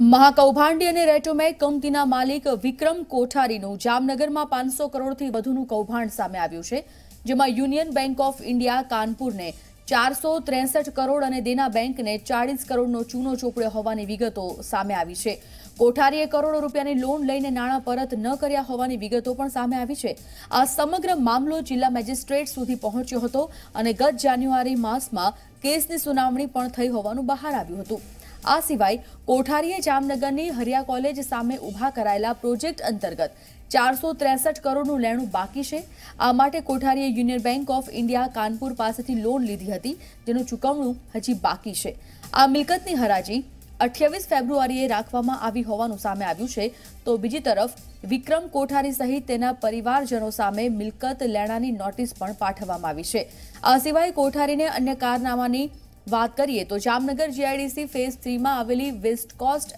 મહાકૌભાંડી અને રેટોમેક કંપનીના માલિક વિક્રમ કોઠારીનું જામનગરમાં પાંચસો કરોડથી વધુનું કૌભાંડ સામે આવ્યું છે, જેમાં યુનિયન બેંક ઓફ ઇન્ડિયા કાનપુરને ચારસો ત્રેસઠ કરોડ અને દેના બેંકને ચાળીસ કરોડનો ચૂનો ચોપડ્યો હોવાની વિગતો સામે આવી છે. કોઠારીએ કરોડો રૂપિયાની લોન લઈને નાણાં પરત ન કર્યા હોવાની વિગતો પણ સામે આવી છે. આ સમગ્ર મામલો જિલ્લા મેજિસ્ટ્રેટ સુધી પહોંચ્યો હતો અને ગત જાન્યુઆરી માસમાં કેસની સુનાવણી પણ થઈ હોવાનું બહાર આવ્યું હતું. આ સિવાય કોઠારીએ જામનગરની હરિયા કોલેજ સામે ઊભા કરાયેલા પ્રોજેક્ટ અંતર્ગત ચારસો ત્રેસઠ કરોડનું લેણું બાકી છે. આ માટે કોઠારીએ Union Bank of India Kanpur પાસેથી લોન લીધી હતી. જેનું ચૂકવણું હજી બાકી છે. આ મિલકતની હરાજી અઠ્યાવીસ ફેબ્રુઆરીએ રાખવામાં આવી હોવાનું સામે આવ્યું છે. તો બીજી તરફ, વિક્રમ કોઠારી સહિત તેના પરિવારજનો સામે મિલકત લેણાની નોટિસ પણ પાઠવવામાં આવી છે. આ સિવાય કોઠારીને અન્ય કારનામાની વાત કરીએ તો જામનગર જીઆઈડીસી ફેઝ થ્રીમાં આવેલી વેસ્ટ કોસ્ટ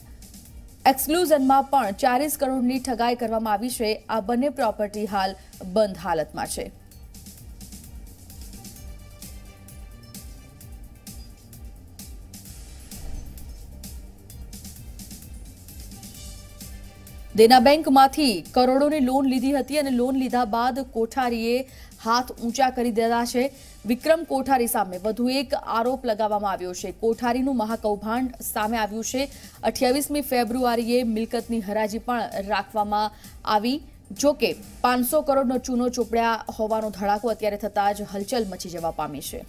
એક્સક્લુઝનમાં પણ ચાલીસ કરોડની ઠગાઈ કરવામાં આવી છે. આ બંને પ્રોપર્ટી હાલ બંધ હાલતમાં છે. દેના બેંકમાંથી કરોડોની લોન લીધી હતી અને લોન લીધા બાદ કોઠારીએ હાથ ઊંચા કરી દીધા છે. વિક્રમ કોઠારી સામે વધુ એક આરોપ લગાવવામાં આવ્યો છે. કોઠારીનું મહાકૌભાંડ સામે આવ્યું છે. અઠ્યાવીસમી ફેબ્રુઆરીએ મિલકતની હરાજી પણ રાખવામાં આવી. જોકે પાંચસો કરોડનો ચૂનો ચોપડ્યા હોવાનો ધડાકો અત્યારે થતાં જ હલચલ મચી જવા પામી છે.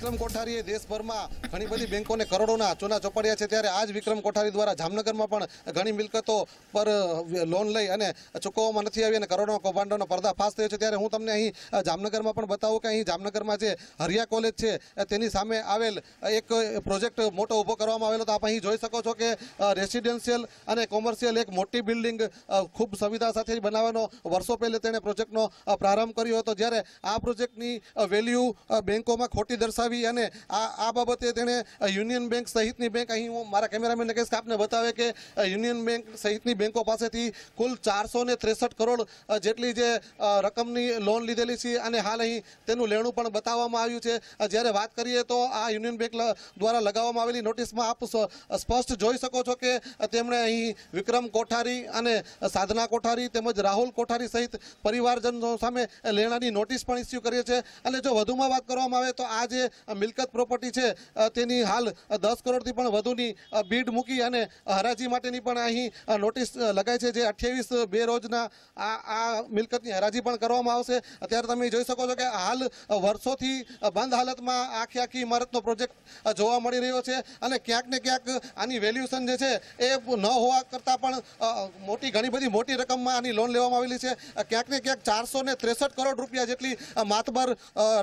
વિક્રમ કોઠારીએ દેશભરમાં ઘણી બધી બેંકોને કરોડોના ચૂના ચોપાડ્યા છે. ત્યારે આજ વિક્રમ કોઠારી દ્વારા જામનગરમાં પણ ઘણી મિલકતો પર લોન લઈ અને ચૂકવવામાં નથી આવી અને કરોડોના કૌભાંડોનો પર્દાફાશ થયો છે. ત્યારે હું તમને અહીં જામનગરમાં પણ બતાવું કે અહીં જામનગરમાં જે હરિયા કોલેજ છે તેની સામે આવેલ એક પ્રોજેક્ટ મોટો ઊભો કરવામાં આવેલો. તો આપ અહીં જોઈ શકો છો કે રેસિડેન્શિયલ અને કોમર્શિયલ એક મોટી બિલ્ડિંગ ખૂબ સુવિધા સાથે બનાવવાનો વર્ષો પહેલે તેણે પ્રોજેક્ટનો પ્રારંભ કર્યો હતો. જ્યારે આ પ્રોજેક્ટની વેલ્યુ બેંકોમાં ખોટી દર્શાવી અને આ આ બાબતે તેણે યુનિયન બેંક સહિતની બેંક, અહીં હું મારા કેમેરામેનને કહીશ કે આપને બતાવે કે યુનિયન બેંક સહિતની બેંકો પાસેથી કુલ ચારસો ત્રેસઠ કરોડ જેટલી જે રકમની લોન લીધેલી છે અને હાલ અહીં તેનું લેણું પણ બતાવવામાં આવ્યું છે. જ્યારે વાત કરીએ તો આ યુનિયન બેંક દ્વારા લગાવવામાં આવેલી નોટિસમાં આપ સ્પષ્ટ જોઈ શકો છો કે તેમણે અહીં વિક્રમ કોઠારી અને સાધના કોઠારી તેમજ રાહુલ કોઠારી સહિત પરિવારજનો સામે લેણાની નોટિસ પણ ઇસ્યુ કરી છે. અને જો વધુમાં વાત કરવામાં આવે તો આ જે મિલકત પ્રોપર્ટી છે તેની હાલ દસ કરોડથી પણ વધુની બીડ મૂકી અને હરાજી માટેની પણ અહીં નોટિસ લગાઈ છે જે અઠ્યાવીસ બે રોજના આ આ મિલકતની હરાજી પણ કરવામાં આવશે. અત્યારે તમે જોઈ શકો છો કે હાલ વર્ષોથી બંધ હાલતમાં આખી આખી ઇમારતનો પ્રોજેક્ટ જોવા મળી રહ્યો છે અને ક્યાંક ને ક્યાંક આની વેલ્યુએશન જે છે એ ન હોવા કરતાં પણ મોટી, ઘણી બધી મોટી રકમમાં આની લોન લેવામાં આવેલી છે. ક્યાંક ને ક્યાંક ચારસો ને ત્રેસઠ કરોડ રૂપિયા જેટલી માતબર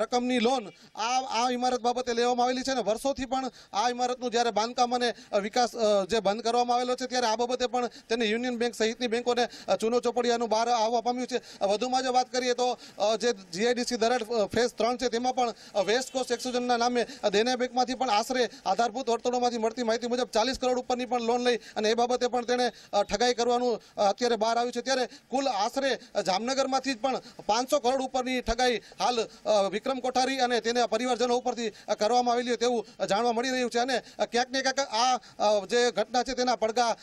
રકમની લોન આ આ ઇમારત બાબતે લેવામાં આવેલી છે અને વર્ષોથી પણ આ ઇમારતનું જ્યારે બાંધકામ અને વિકાસ જે બંધ કરવામાં આવેલો છે ત્યારે આ બાબતે પણ તેને યુનિયન બેંક સહિતની બેંકોને ચૂનો ચોપડિયાનું બહાર આવવા પામ્યું છે. વધુમાં જો વાત કરીએ તો જે જીઆઈડીસી દરાડ ફેઝ ત્રણ છે તેમાં પણ વેસ્ટ કોસ્ટ એક્સચેન્જના નામે દેના બેંકમાંથી પણ આશરે આધારભૂત વર્તણોમાંથી મળતી માહિતી મુજબ ચાલીસ કરોડ ઉપરની પણ લોન લઈ અને એ બાબતે પણ તેણે ઠગાઈ કરવાનું અત્યારે બહાર આવ્યું છે. ત્યારે કુલ આશરે જામનગરમાંથી જ પણ પાંચસો કરોડ ઉપરની ઠગાઈ હાલ વિક્રમ કોઠારી અને તેના પરિવારજનો ઉપરથી કરવામાં આવેલી તેવું જાણવા મળી રહ્યું છે અને ક્યાંક ને ક્યાંક આ જે ઘટના છે તેના પડઘા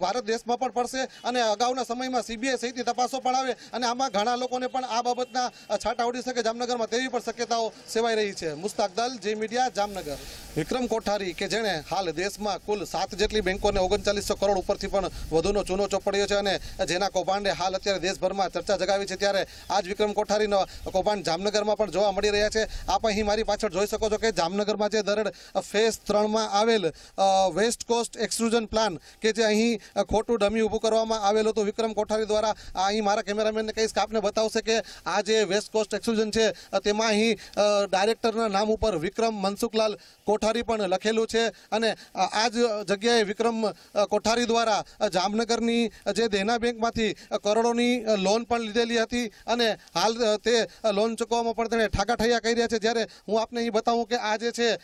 ભારત દેશમાં પણ પડશે અને અગાઉના સમયમાં સીબીઆઈ સહિતની તપાસો પણ આવે અને આમાં ઘણા લોકોને પણ આ બાબતના છાંટા ઉડી શકે જામનગરમાં તેવી પણ શક્યતાઓ સેવાઈ રહી છે. મુસ્તાક દલ, જે મીડિયા, જામનગર. વિક્રમ કોઠારી કે જેણે હાલ દેશમાં કુલ સાત જેટલી બેંકોને ઓગણચાલીસો કરોડ ઉપરથી પણ વધુનો ચૂનો ચોપડ્યો છે અને જેના કૌભાંડે હાલ અત્યારે દેશભરમાં ચર્ચા જગાવી છે ત્યારે આજ વિક્રમ કોઠારીનો કૌભાંડ જામનગરમાં પણ જોવા મળી રહ્યા છે. આપ અહીં મારી પાછળ જોઈ શકો છો કે જામનગરમાં જે દરડ ફેઝ ત્રણમાં આવેલ વેસ્ટ કોસ્ટ એક્સક્લુઝન પ્લાન કે જે અહીં ખોટું ડમી ઊભું કરવામાં આવેલું હતું. વિક્રમ કોઠારી દ્વારા અહીં મારા કેમેરામેનને કહીશ કે આપને બતાવશે કે આ જે વેસ્ટ કોસ્ટ એક્સક્લુઝન છે તેમાં અહીં ડાયરેક્ટરના નામ ઉપર વિક્રમ મનસુખલાલ કોઠારી પણ લખેલું છે. અને આ જ જગ્યાએ વિક્રમ કોઠારી દ્વારા જામનગરની જે દેના બેંકમાંથી કરોડોની લોન પણ લીધેલી હતી. અને હાલ તે લોન ચૂકવવામાં પણ તેણે ઠાકાઠૈયા કરી રહ્યા છે. જ્યારે હું આપને આપને અહીં બતાવું કે આ જે છે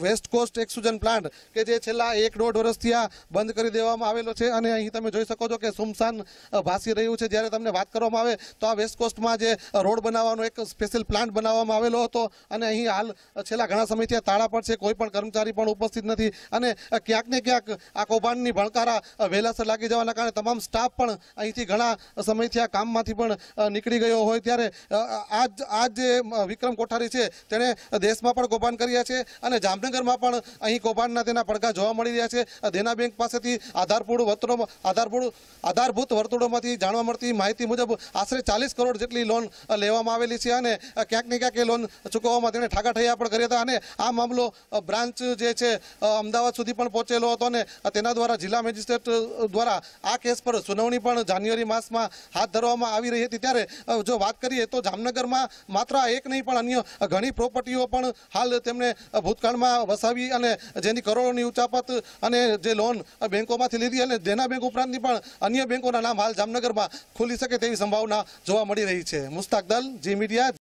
વેસ્ટ કોસ્ટ એક્સુજન પ્લાન્ટ કે જે છેલ્લા એક દોઢ વર્ષથી આ બંધ કરી દેવામાં આવેલો છે અને અહીં તમે જોઈ શકો છો કે સુમસાન ભાસી રહ્યું છે. જ્યારે તમને વાત કરવામાં આવે તો આ વેસ્ટ કોસ્ટમાં જે રોડ બનાવવાનો એક સ્પેશિયલ પ્લાન્ટ બનાવવામાં આવેલો હતો અને અહીં હાલ છેલ્લા ઘણા સમયથી આ તાળા પર છે, કોઈ પણ કર્મચારી પણ ઉપસ્થિત નથી અને ક્યાંક ને ક્યાંક આ કૌભાંડની ભણકારા વહેલાસર લાગી જવાના કારણે તમામ સ્ટાફ પણ અહીંથી ઘણા સમયથી આ કામમાંથી પણ નીકળી ગયો હોય. ત્યારે આજ આજ જે વિક્રમ કોઠારી છે, તેણે દેશમાં પણ કૌભાંડ કર્યા છે અને જામનગરમાં પણ અહીં કૌભાંડના તેના પડઘા જોવા મળી રહ્યા છે. દેના બેંક પાસેથી આધારપૂર્ણ વર્તુળો આધારભૂત આધારભૂત વર્તુળોમાંથી જાણવા મળતી માહિતી મુજબ આશરે ચાલીસ કરોડ જેટલી લોન લેવામાં આવેલી છે અને ક્યાંક ને ક્યાંક એ લોન ચૂકવવામાં તેણે ઠાકા ઠૈયા પણ કર્યા હતા અને આ મામલો બ્રાન્ચ જે છે અમદાવાદ સુધી પણ પહોંચેલો હતો અને તેના દ્વારા જિલ્લા મેજિસ્ટ્રેટ દ્વારા આ કેસ પર સુનાવણી પણ જાન્યુઆરી માસમાં હાથ ધરવામાં આવી રહી હતી. ત્યારે જો વાત કરીએ તો જામનગરમાં માત્ર એક નહીં પણ અન્ય ઘણી પ્રોપર્ટીઓ પણ હાલ તેમણે ભૂતકાળમાં વસાવી અને જેની કરોડોની ઉચાપત અને જે લોન બેંકોમાંથી લીધી અને દેના બેંક ઉપરાંતની પણ અન્ય બેંકોના નામ હાલ જામનગરમાં ખુલી શકે તેવી સંભાવના જોવા મળી રહી છે. મુસ્તાક દલ, જી મીડિયા